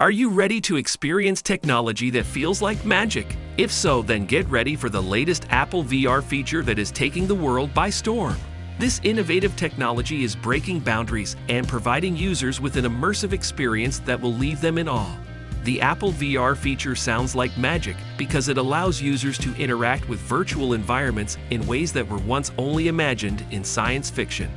Are you ready to experience technology that feels like magic? If so, then get ready for the latest Apple VR feature that is taking the world by storm. This innovative technology is breaking boundaries and providing users with an immersive experience that will leave them in awe. The Apple VR feature sounds like magic because it allows users to interact with virtual environments in ways that were once only imagined in science fiction.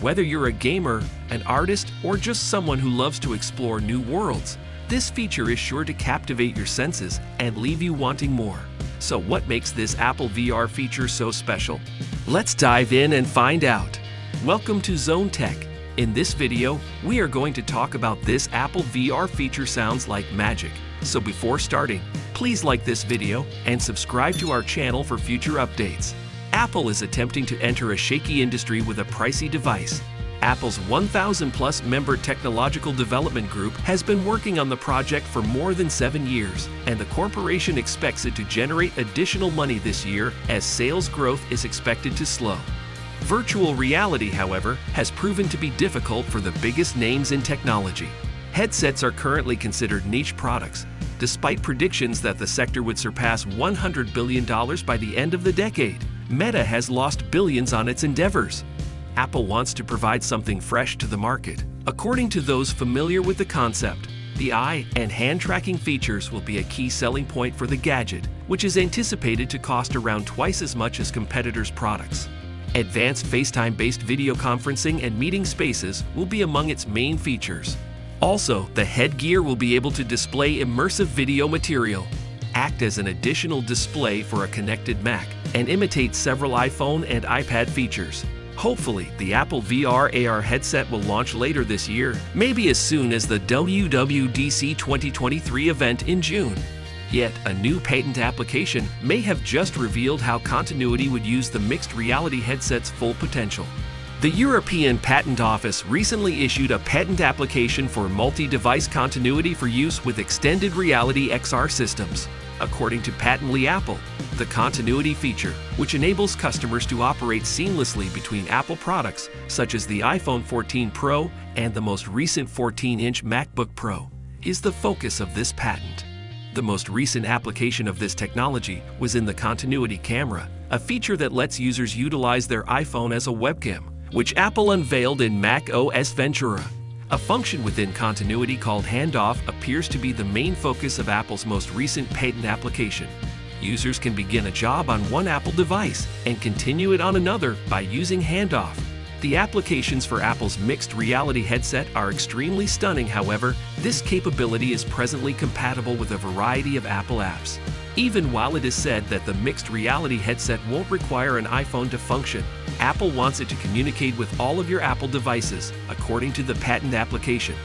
Whether you're a gamer, an artist, or just someone who loves to explore new worlds, this feature is sure to captivate your senses and leave you wanting more. So what makes this Apple VR feature so special? Let's dive in and find out. Welcome to Zone Tech. In this video, we are going to talk about this Apple VR feature sounds like magic. So before starting, please like this video and subscribe to our channel for future updates. Apple is attempting to enter a shaky industry with a pricey device Apple's 1,000 plus member technological development group has been working on the project for more than seven years, and the corporation expects it to generate additional money this year as sales growth is expected to slow. Virtual reality, however, has proven to be difficult for the biggest names in technology. Headsets are currently considered niche products, despite predictions that the sector would surpass $100 billion by the end of the decade. Meta has lost billions on its endeavors. Apple wants to provide something fresh to the market. According to those familiar with the concept, the eye and hand tracking features will be a key selling point for the gadget, which is anticipated to cost around twice as much as competitors' products. Advanced FaceTime-based video conferencing and meeting spaces will be among its main features. Also, the headgear will be able to display immersive video material, act as an additional display for a connected Mac, and imitate several iPhone and iPad features. Hopefully, the Apple VR AR headset will launch later this year, maybe as soon as the WWDC 2023 event in June. Yet, a new patent application may have just revealed how Continuity would use the mixed reality headset's full potential. The European Patent Office recently issued a patent application for multi-device continuity for use with extended reality XR systems. According to Patently Apple, the continuity feature, which enables customers to operate seamlessly between Apple products such as the iPhone 14 Pro and the most recent 14-inch MacBook Pro, is the focus of this patent. The most recent application of this technology was in the continuity camera, a feature that lets users utilize their iPhone as a webcam, which Apple unveiled in Mac OS Ventura. A function within continuity called handoff appears to be the main focus of Apple's most recent patent application. Users can begin a job on one Apple device and continue it on another by using handoff. The applications for Apple's mixed reality headset are extremely stunning, however, this capability is presently compatible with a variety of Apple apps. Even while it is said that the mixed reality headset won't require an iPhone to function, Apple wants it to communicate with all of your Apple devices, according to the patent application.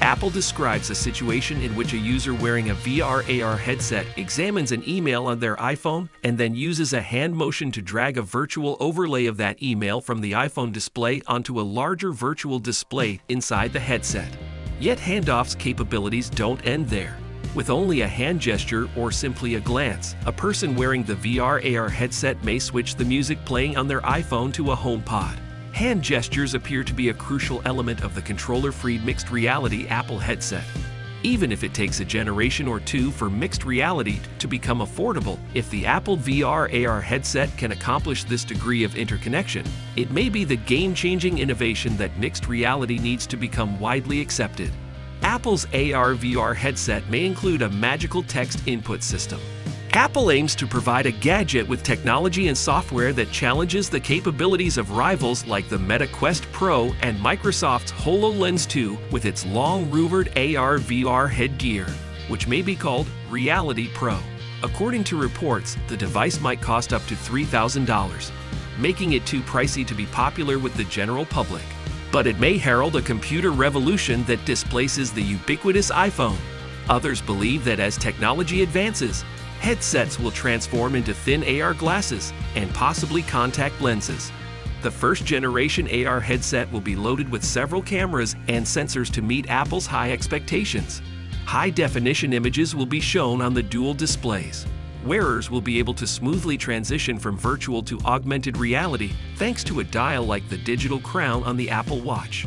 Apple describes a situation in which a user wearing a VR AR headset examines an email on their iPhone and then uses a hand motion to drag a virtual overlay of that email from the iPhone display onto a larger virtual display inside the headset. Yet handoff's capabilities don't end there. With only a hand gesture or simply a glance, a person wearing the VR AR headset may switch the music playing on their iPhone to a HomePod. Hand gestures appear to be a crucial element of the controller-free mixed reality Apple headset. Even if it takes a generation or two for mixed reality to become affordable, if the Apple VR AR headset can accomplish this degree of interconnection, it may be the game-changing innovation that mixed reality needs to become widely accepted. Apple's AR-VR headset may include a magical text input system. Apple aims to provide a gadget with technology and software that challenges the capabilities of rivals like the Meta Quest Pro and Microsoft's HoloLens 2 with its long rumored AR-VR headgear, which may be called Reality Pro. According to reports, the device might cost up to $3,000, making it too pricey to be popular with the general public but it may herald a computer revolution that displaces the ubiquitous iPhone. Others believe that as technology advances, headsets will transform into thin AR glasses and possibly contact lenses. The first generation AR headset will be loaded with several cameras and sensors to meet Apple's high expectations. High definition images will be shown on the dual displays wearers will be able to smoothly transition from virtual to augmented reality thanks to a dial like the digital crown on the Apple Watch.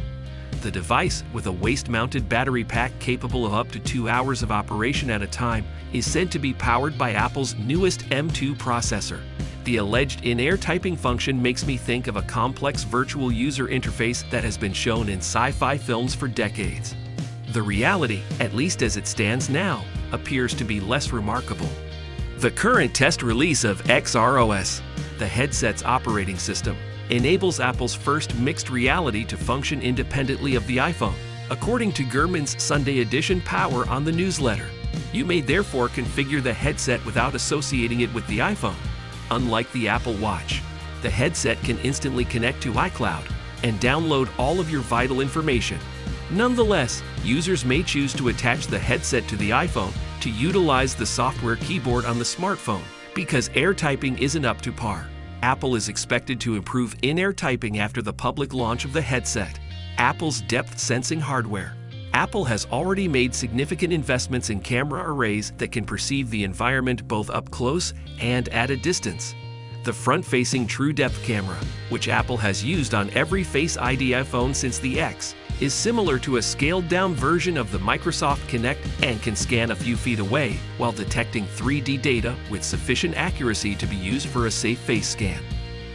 The device, with a waist-mounted battery pack capable of up to two hours of operation at a time, is said to be powered by Apple's newest M2 processor. The alleged in-air typing function makes me think of a complex virtual user interface that has been shown in sci-fi films for decades. The reality, at least as it stands now, appears to be less remarkable. The current test release of XROS, the headset's operating system, enables Apple's first mixed reality to function independently of the iPhone, according to Gurman's Sunday Edition Power on the newsletter. You may therefore configure the headset without associating it with the iPhone. Unlike the Apple Watch, the headset can instantly connect to iCloud and download all of your vital information. Nonetheless, users may choose to attach the headset to the iPhone to utilize the software keyboard on the smartphone because air typing isn't up to par. Apple is expected to improve in-air typing after the public launch of the headset. Apple's depth sensing hardware Apple has already made significant investments in camera arrays that can perceive the environment both up close and at a distance. The front-facing True Depth camera, which Apple has used on every Face ID iPhone since the X, is similar to a scaled-down version of the Microsoft Kinect and can scan a few feet away while detecting 3D data with sufficient accuracy to be used for a safe face scan.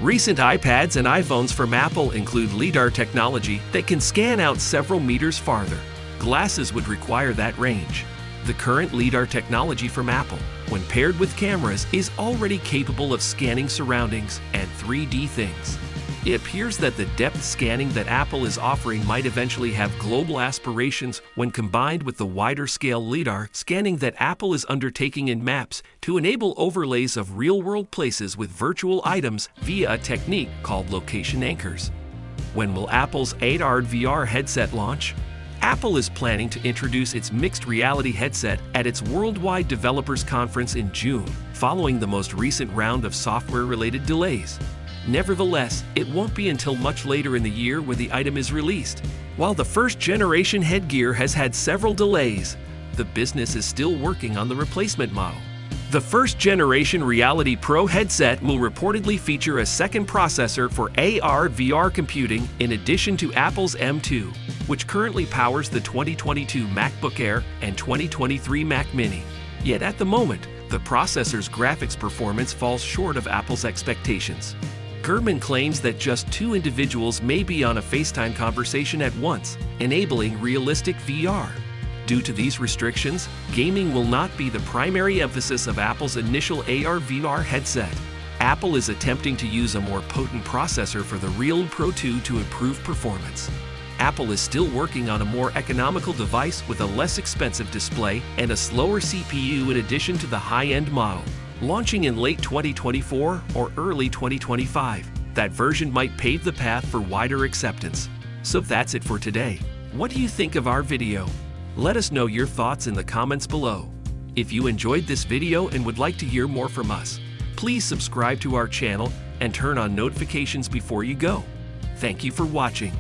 Recent iPads and iPhones from Apple include LiDAR technology that can scan out several meters farther, Glasses would require that range. The current LiDAR technology from Apple, when paired with cameras, is already capable of scanning surroundings and 3D things. It appears that the depth scanning that Apple is offering might eventually have global aspirations when combined with the wider scale LiDAR scanning that Apple is undertaking in Maps to enable overlays of real world places with virtual items via a technique called location anchors. When will Apple's AR VR headset launch? Apple is planning to introduce its mixed reality headset at its Worldwide Developers Conference in June, following the most recent round of software related delays. Nevertheless, it won't be until much later in the year when the item is released. While the first generation headgear has had several delays, the business is still working on the replacement model. The first generation Reality Pro headset will reportedly feature a second processor for AR VR computing in addition to Apple's M2, which currently powers the 2022 MacBook Air and 2023 Mac Mini. Yet at the moment, the processor's graphics performance falls short of Apple's expectations. Gurman claims that just two individuals may be on a FaceTime conversation at once, enabling realistic VR. Due to these restrictions, gaming will not be the primary emphasis of Apple's initial AR VR headset. Apple is attempting to use a more potent processor for the Real Pro 2 to improve performance. Apple is still working on a more economical device with a less expensive display and a slower CPU in addition to the high-end model. Launching in late 2024 or early 2025, that version might pave the path for wider acceptance. So that's it for today. What do you think of our video? Let us know your thoughts in the comments below. If you enjoyed this video and would like to hear more from us, please subscribe to our channel and turn on notifications before you go. Thank you for watching.